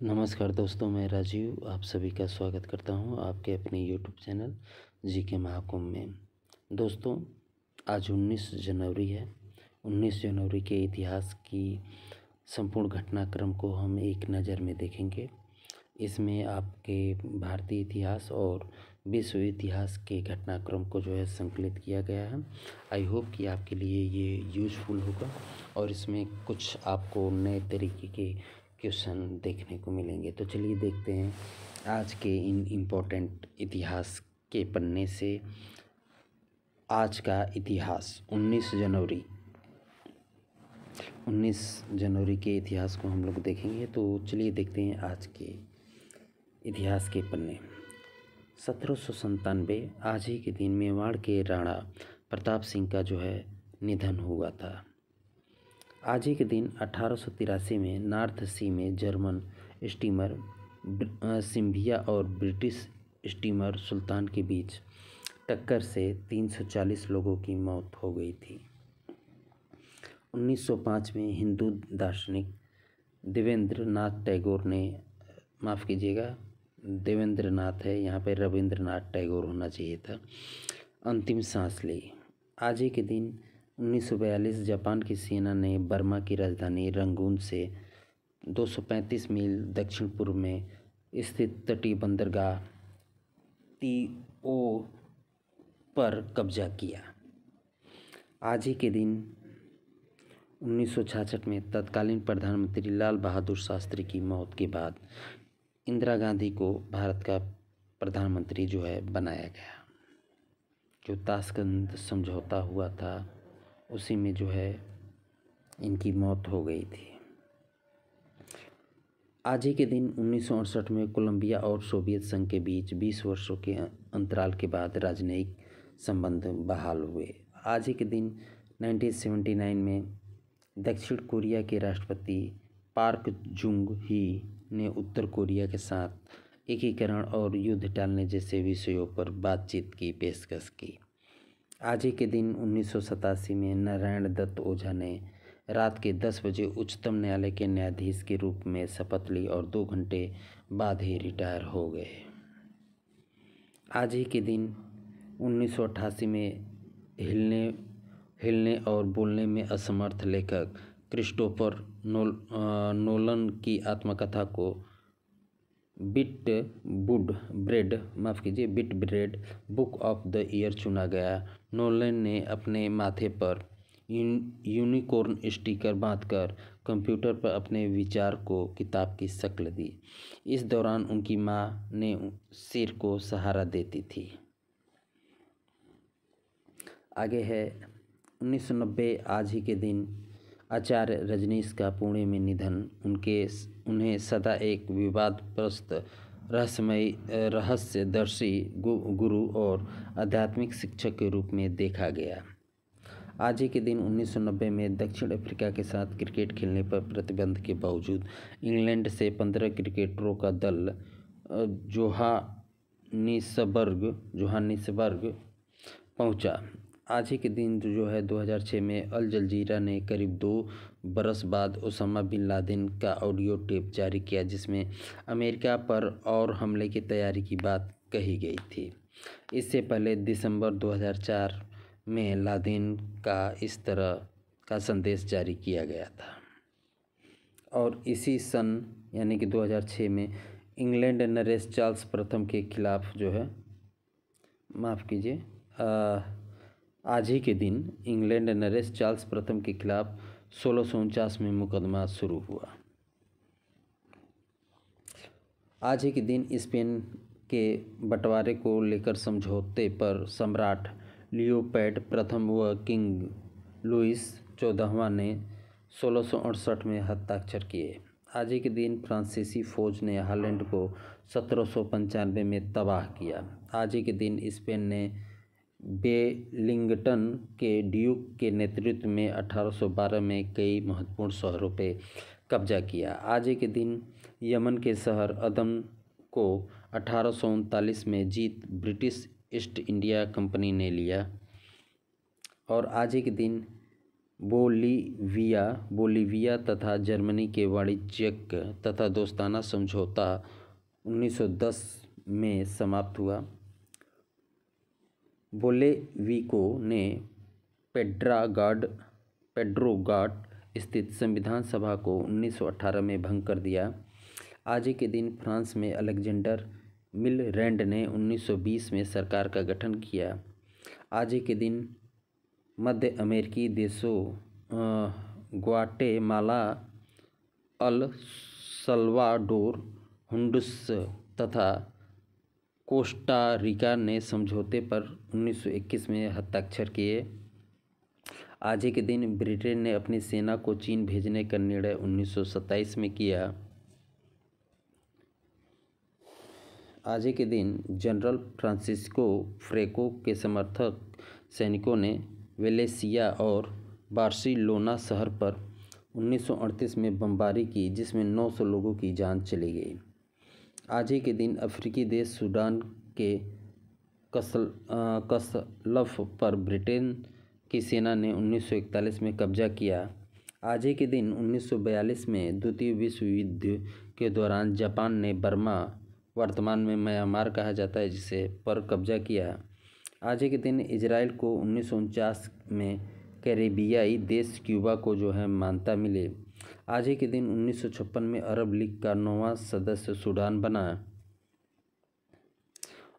नमस्कार दोस्तों, मैं राजीव आप सभी का स्वागत करता हूँ आपके अपने यूट्यूब चैनल जी के महाकुंभ में। दोस्तों, आज 19 जनवरी है। 19 जनवरी के इतिहास की संपूर्ण घटनाक्रम को हम एक नज़र में देखेंगे। इसमें आपके भारतीय इतिहास और विश्व इतिहास के घटनाक्रम को जो है संकलित किया गया है। आई होप कि आपके लिए ये यूजफुल होगा और इसमें कुछ आपको नए तरीके के क्वेश्चन देखने को मिलेंगे। तो चलिए देखते हैं आज के इन इम्पोर्टेंट इतिहास के पन्ने से। आज का इतिहास 19 जनवरी। 19 जनवरी के इतिहास को हम लोग देखेंगे। तो चलिए देखते हैं आज के इतिहास के पन्ने। सत्रह सौ संतानवे आज ही के दिन मेवाड़ के राणा प्रताप सिंह का जो है निधन हुआ था। आज ही के दिन अठारह सौ तिरासी में नॉर्थ सी में जर्मन स्टीमर सिम्भिया और ब्रिटिश स्टीमर सुल्तान के बीच टक्कर से 340 लोगों की मौत हो गई थी। 1905 में हिंदू दार्शनिक देवेंद्र नाथ टैगोर ने, माफ़ कीजिएगा देवेंद्र नाथ है, यहाँ पर रविंद्र नाथ टैगोर होना चाहिए था, अंतिम सांस ली। आज ही के दिन 1942 जापान की सेना ने बर्मा की राजधानी रंगून से 235 मील दक्षिण पूर्व में स्थित तटीय बंदरगाह टी ओ पर कब्जा किया। आज ही के दिन 1966 में तत्कालीन प्रधानमंत्री लाल बहादुर शास्त्री की मौत के बाद इंदिरा गांधी को भारत का प्रधानमंत्री जो है बनाया गया। जो ताशकंद समझौता हुआ था उसी में जो है, इनकी मौत हो गई थी। आज ही के दिन उन्नीस में कोलंबिया और सोवियत संघ के बीच 20 वर्षों के अंतराल के बाद राजनयिक संबंध बहाल हुए। आज ही के दिन 1979 में दक्षिण कोरिया के राष्ट्रपति पार्क जुंग ही ने उत्तर कोरिया के साथ एकीकरण और युद्ध टालने जैसे विषयों पर बातचीत की, पेशकश की। आज ही के दिन उन्नीस सौ सतासी में नारायण दत्त ओझा ने रात के दस बजे उच्चतम न्यायालय के न्यायाधीश के रूप में शपथ ली और दो घंटे बाद ही रिटायर हो गए। आज ही के दिन उन्नीस सौ अट्ठासी में हिलने हिलने और बोलने में असमर्थ लेखक क्रिस्टोफर नोल नोलन की आत्मकथा को बिट बुड ब्रेड, माफ़ कीजिए, bit bread book of the year चुना गया। नोलन ने अपने माथे पर यूनिकॉर्न स्टिकर बांधकर कंप्यूटर पर अपने विचार को किताब की शक्ल दी। इस दौरान उनकी माँ ने सिर को सहारा देती थी। आगे है 1990 आज ही के दिन आचार्य रजनीश का पुणे में निधन उनके उन्हें सदा एक विवादप्रस्त रहस्यमयी रहस्यदर्शी गु, गुरु और आध्यात्मिक शिक्षक के रूप में देखा गया। आज ही के दिन 1990 में दक्षिण अफ्रीका के साथ क्रिकेट खेलने पर प्रतिबंध के बावजूद इंग्लैंड से पंद्रह क्रिकेटरों का दल जोहानिसबर्ग जोहानिसबर्ग पहुँचा। आज ही के दिन जो है 2006 में अल जजीरा ने करीब दो बरस बाद ओसामा बिन लादेन का ऑडियो टेप जारी किया, जिसमें अमेरिका पर और हमले की तैयारी की बात कही गई थी। इससे पहले दिसंबर 2004 में लादेन का इस तरह का संदेश जारी किया गया था। और इसी सन, यानी कि 2006 में इंग्लैंड नरेश चार्ल्स प्रथम के खिलाफ जो है, माफ़ कीजिए आज ही के दिन इंग्लैंड नरेश चार्ल्स प्रथम के खिलाफ सोलह में मुकदमा शुरू हुआ। आज ही के दिन स्पेन के बंटवारे को लेकर समझौते पर सम्राट लियोपैड प्रथम व किंग लुइस चौदहवा ने सोलह में हस्ताक्षर किए। आज ही के दिन फ्रांसीसी फौज ने हालैंड को सत्रह सौ पंचानवे में तबाह किया। आज ही के दिन स्पेन ने बेलिंगटन के ड्यूक के नेतृत्व में 1812 में कई महत्वपूर्ण शहरों पर कब्जा किया। आज के दिन यमन के शहर अदम को अठारह सौ उनतालीस में जीत ब्रिटिश ईस्ट इंडिया कंपनी ने लिया और आज के दिन बोलीविया बोलीविया तथा जर्मनी के वाणिज्यिक तथा दोस्ताना समझौता 1910 में समाप्त हुआ। बोलेविको ने पेड्रागाड, पेड्रोगाड स्थित संविधान सभा को 1918 में भंग कर दिया। आज के दिन फ्रांस में अलेक्जेंडर मिलरैंड ने 1920 में सरकार का गठन किया। आज के दिन मध्य अमेरिकी देशों ग्वाटेमाला, अल सल्वाडोर, हुंडुस तथा कोस्टा रिका ने समझौते पर 1921 में हस्ताक्षर किए। आज ही के दिन ब्रिटेन ने अपनी सेना को चीन भेजने का निर्णय 1927 में किया। आज ही के दिन जनरल फ्रांसिस्को फ्रेको के समर्थक सैनिकों ने वेलेसिया और बार्सिलोना शहर पर 1938 में बमबारी की, जिसमें 900 लोगों की जान चली गई। आज ही के दिन अफ्रीकी देश सूडान के कसल कसलफ पर ब्रिटेन की सेना ने 1941 में कब्जा किया। आज ही के दिन 1942 में द्वितीय विश्व युद्ध के दौरान जापान ने बर्मा वर्तमान में म्यांमार कहा जाता है, जिसे पर कब्जा किया। आज ही के दिन इसराइल को उन्नीस सौ उनचास में कैरेबियाई देश क्यूबा को जो है मान्यता मिले। आज ही के दिन उन्नीस में अरब लीग का नौवां सदस्य सूडान बना।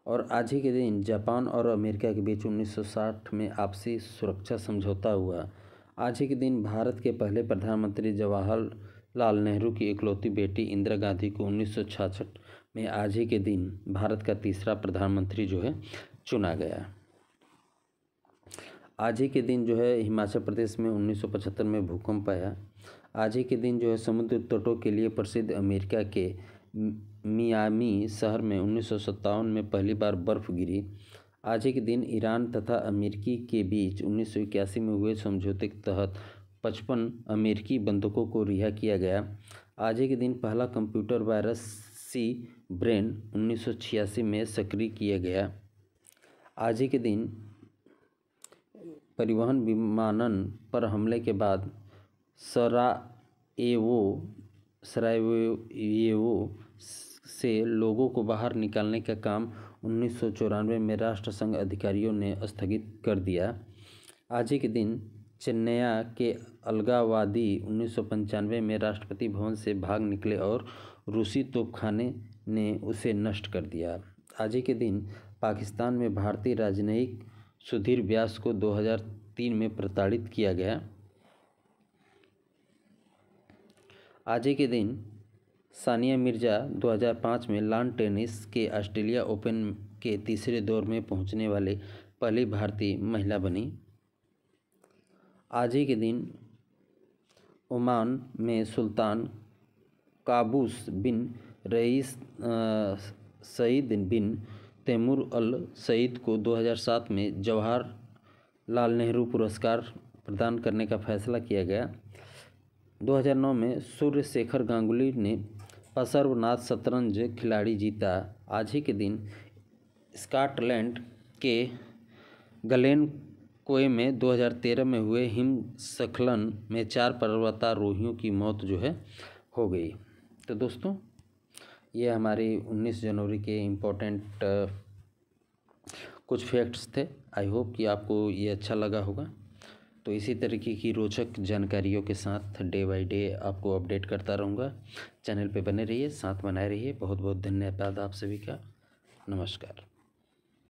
और आज ही के दिन जापान और अमेरिका के बीच 1960 में आपसी सुरक्षा समझौता हुआ। आज ही के दिन भारत के पहले प्रधानमंत्री जवाहरलाल नेहरू की इकलौती बेटी इंदिरा गांधी को उन्नीस सौ छियासठ में आज ही के दिन भारत का तीसरा प्रधानमंत्री जो है चुना गया। आज ही के दिन जो है हिमाचल प्रदेश में 1975 में भूकंप आया। आज ही के दिन जो है समुद्र तटों के लिए प्रसिद्ध अमेरिका के मियामी शहर में उन्नीस सौ सत्तावन में पहली बार बर्फ़ गिरी। आज ही के दिन ईरान तथा अमेरिकी के बीच उन्नीस सौ इक्यासी में हुए समझौते के तहत पचपन अमेरिकी बंधकों को रिहा किया गया। आज ही के दिन पहला कंप्यूटर वायरस सी ब्रेन उन्नीस सौ छियासी में सक्रिय किया गया। आज ही के दिन परिवहन विमानन पर हमले के बाद सराएवो सरायवो से लोगों को बाहर निकालने का काम उन्नीस सौ चौरानवे में राष्ट्रसंघ अधिकारियों ने स्थगित कर दिया। आज ही के दिन चेन्नैया के अलगावादी उन्नीस सौ पंचानवे में राष्ट्रपति भवन से भाग निकले और रूसी तोपखाने ने उसे नष्ट कर दिया। आज ही के दिन पाकिस्तान में भारतीय राजनयिक सुधीर व्यास को 2003 में प्रताड़ित किया गया। आज ही के दिन सानिया मिर्ज़ा 2005 में लॉन टेनिस के ऑस्ट्रेलिया ओपन के तीसरे दौर में पहुँचने वाले पहली भारतीय महिला बनी। आज ही के दिन ओमान में सुल्तान Qaboos bin rice Said bin Taimur al Said को 2007 में जवाहर लाल नेहरू पुरस्कार प्रदान करने का फैसला किया गया। 2009 में सूर्य शेखर गांगुली ने सर्वनाथ शतरंज खिलाड़ी जीता। आज ही के दिन स्कॉटलैंड के गलेन कोए में 2013 में हुए हिमस्खलन में चार पर्वतारोहियों की मौत जो है, हो गई। तो दोस्तों, ये हमारी 19 जनवरी के इम्पोर्टेंट कुछ फैक्ट्स थे। आई होप कि आपको ये अच्छा लगा होगा। तो इसी तरीके की रोचक जानकारियों के साथ डे बाई डे आपको अपडेट करता रहूँगा। चैनल पे बने रहिए, साथ बनाए रहिए। बहुत बहुत धन्यवाद आप सभी का। नमस्कार।